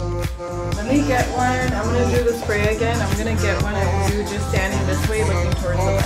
Let me get one. I'm gonna do the spray again. I'm gonna get one of you just standing this way looking towards the.